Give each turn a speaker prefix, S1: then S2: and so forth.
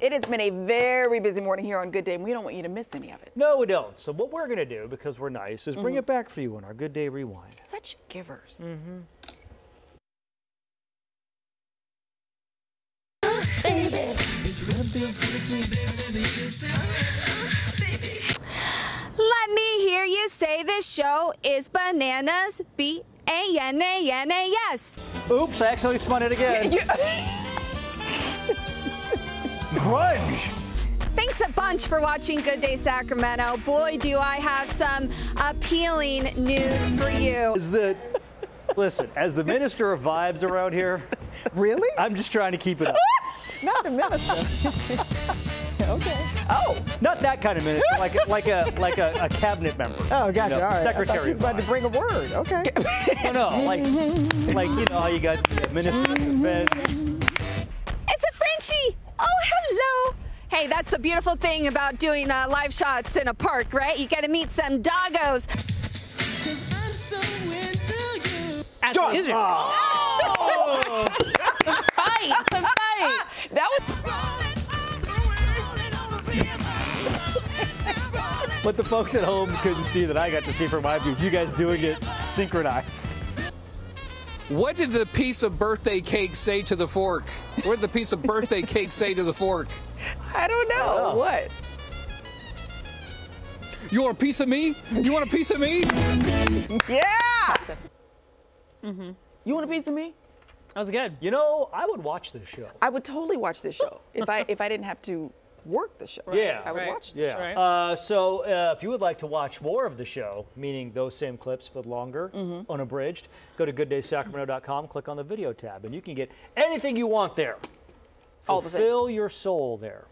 S1: It has been a very busy morning here on Good Day, and we don't want you to miss any of it.
S2: No, we don't. So what we're going to do, because we're nice, is bring mm-hmm. it back for you on our Good Day Rewind.
S1: Such givers. Mm-hmm.
S3: Let me hear you say this show is bananas. B A N A N A S.
S2: Oops, I accidentally spun it again. Grunge.
S3: Thanks a bunch for watching Good Day Sacramento. Boy, do I have some appealing news for you.
S2: Is that, listen, as the minister of vibes around here,
S1: Really?
S2: I'm just trying to keep it up.
S1: Not the minister. okay. Oh.
S2: Not that kind of minister, like a, like a like a, a cabinet member.
S1: Oh, gotcha.
S2: You know,
S1: All right.
S2: Secretary.
S1: you was about to bring a word. Okay.
S2: no, no, like like you know how you got the minister of defense.
S3: It's a Frenchie. Oh, hello. Hey, that's the beautiful thing about doing uh, live shots in a park, right? You get to meet some doggos.
S4: Actually,
S1: Is it?
S4: fight, fight.
S1: That was.
S2: What the folks at home couldn't see that I got to see from my view, you guys doing it synchronized.
S5: What did the piece of birthday cake say to the fork? What did the piece of birthday cake say to the fork?
S1: I don't know.
S2: Oh.
S1: What?
S5: You want a piece of me? You want a piece of me?
S1: Yeah. Mm-hmm. You want a piece of me?
S4: That was good.
S2: You know, I would watch this show.
S1: I would totally watch this show if I if I didn't have to work the show.
S2: Yeah.
S1: I would
S4: Right.
S1: watch.
S2: Yeah.
S4: Right.
S2: Uh, so uh, if you would like to watch more of the show, meaning those same clips but longer, unabridged, go to gooddaysacramento.com, click on the video tab, and you can get anything you want there.
S1: All the things.
S2: Fulfill your soul there.